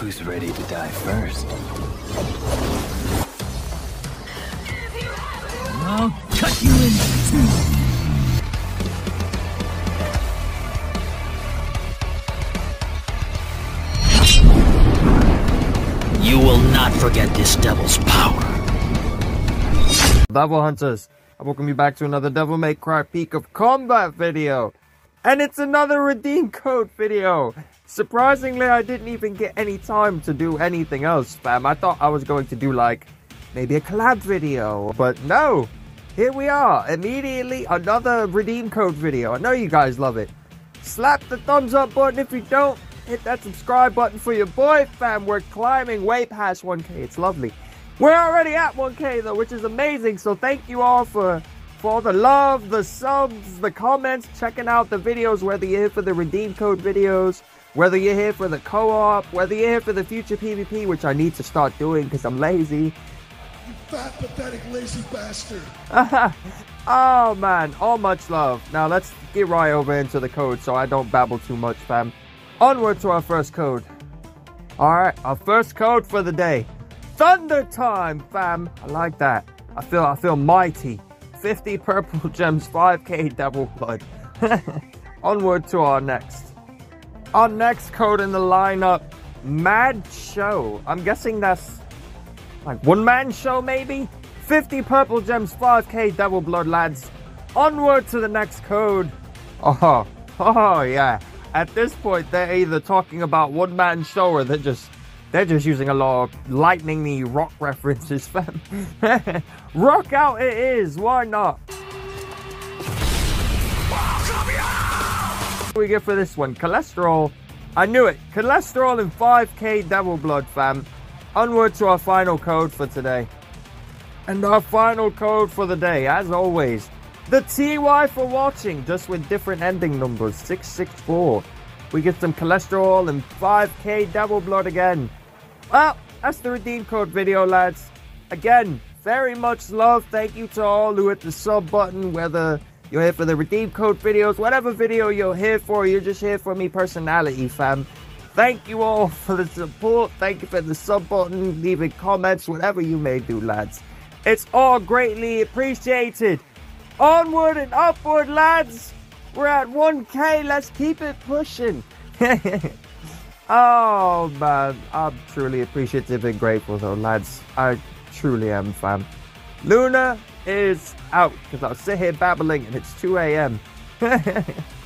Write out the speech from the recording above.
Who's ready to die first? I'll cut you in two. You will not forget this devil's power. Devil Hunters, I welcome you back to another Devil May Cry Peak of Combat video. And it's another redeem code video. Surprisingly, I didn't even get any time to do anything else, fam. I thought I was going to do like maybe a collab video, but no. Here we are, immediately another redeem code video. I know you guys love it. Slap the thumbs up button if you don't. Hit that subscribe button for your boy, fam. We're climbing way past 1k. It's lovely. We're already at 1k though, which is amazing. So thank you all for for the love, the subs, the comments, checking out the videos, whether you're here for the redeem code videos, whether you're here for the co-op, whether you're here for the future PvP, which I need to start doing because I'm lazy. You fat, pathetic, lazy bastard. oh man, all much love. Now let's get right over into the code so I don't babble too much, fam. Onward to our first code. Alright, our first code for the day. Thunder time, fam. I like that. I feel I feel mighty. 50 purple gems, 5k devil blood. Onward to our next. Our next code in the lineup, Mad Show. I'm guessing that's like one man show maybe? 50 purple gems, 5k devil blood lads. Onward to the next code. Oh, oh yeah. At this point, they're either talking about one man show or they're just they're just using a lot of lightning me rock references, fam. rock out it is, why not? What do we get for this one? Cholesterol. I knew it. Cholesterol and 5k devil blood, fam. Onward to our final code for today. And our final code for the day, as always, the TY for watching, just with different ending numbers, 664. We get some cholesterol and 5k devil blood again. Well, that's the redeem code video, lads. Again, very much love. Thank you to all who hit the sub button, whether you're here for the redeem code videos, whatever video you're here for, you're just here for me personality, fam. Thank you all for the support. Thank you for the sub button, leaving comments, whatever you may do, lads. It's all greatly appreciated. Onward and upward, lads. We're at 1k. Let's keep it pushing. oh, man. I'm truly appreciative and grateful, though, lads. I truly am, fam. Lunar is out because I'll sit here babbling and it's 2 a.m.